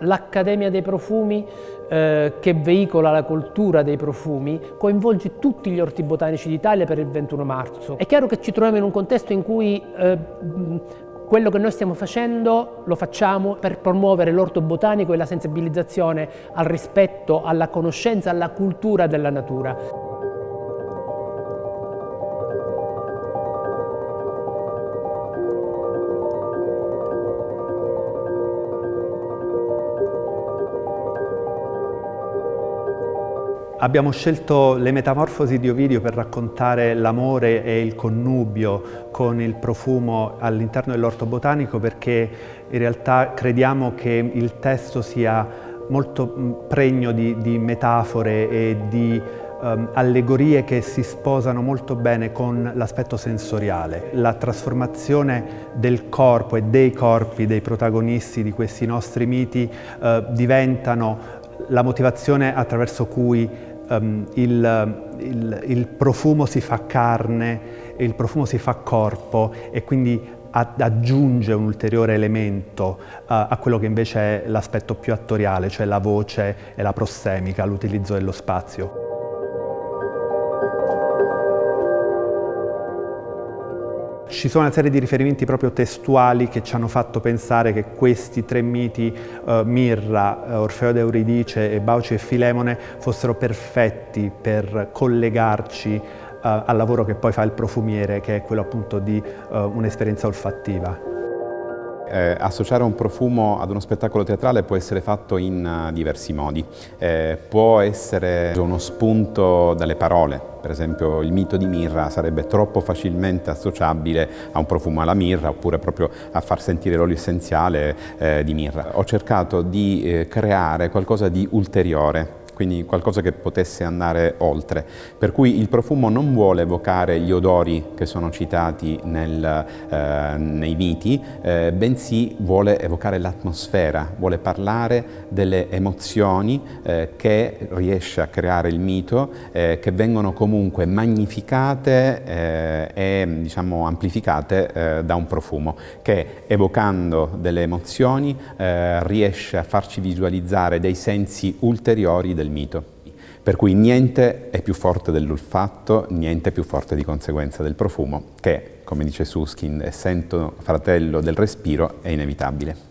l'Accademia dei Profumi eh, che veicola la cultura dei profumi coinvolge tutti gli orti botanici d'Italia per il 21 marzo. È chiaro che ci troviamo in un contesto in cui eh, quello che noi stiamo facendo lo facciamo per promuovere l'orto botanico e la sensibilizzazione al rispetto, alla conoscenza, alla cultura della natura. Abbiamo scelto le metamorfosi di Ovidio per raccontare l'amore e il connubio con il profumo all'interno dell'orto botanico perché in realtà crediamo che il testo sia molto pregno di, di metafore e di um, allegorie che si sposano molto bene con l'aspetto sensoriale. La trasformazione del corpo e dei corpi dei protagonisti di questi nostri miti uh, diventano la motivazione attraverso cui um, il, il, il, profumo si fa carne, il profumo si fa corpo e quindi aggiunge un ulteriore elemento uh, a quello che invece è l'aspetto più attoriale, cioè la voce e la prossemica, l'utilizzo dello spazio. Ci sono una serie di riferimenti proprio testuali che ci hanno fatto pensare che questi tre miti, uh, Mirra, uh, Orfeo ed Euridice e Bauci e Filemone, fossero perfetti per collegarci uh, al lavoro che poi fa il profumiere, che è quello appunto di un'esperienza olfattiva. Eh, associare un profumo ad uno spettacolo teatrale può essere fatto in uh, diversi modi. Eh, può essere uno spunto dalle parole, per esempio il mito di mirra sarebbe troppo facilmente associabile a un profumo alla mirra oppure proprio a far sentire l'olio essenziale eh, di mirra. Ho cercato di eh, creare qualcosa di ulteriore quindi qualcosa che potesse andare oltre. Per cui il profumo non vuole evocare gli odori che sono citati nel, eh, nei miti, eh, bensì vuole evocare l'atmosfera, vuole parlare delle emozioni eh, che riesce a creare il mito, eh, che vengono comunque magnificate eh, e diciamo, amplificate eh, da un profumo, che evocando delle emozioni riesce a farci visualizzare dei sensi ulteriori del del mito. Per cui niente è più forte dell'olfatto, niente è più forte di conseguenza del profumo, che, come dice Suskin, essendo fratello del respiro, è inevitabile.